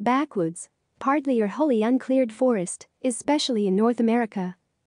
Backwoods, partly or wholly uncleared forest, especially in North America,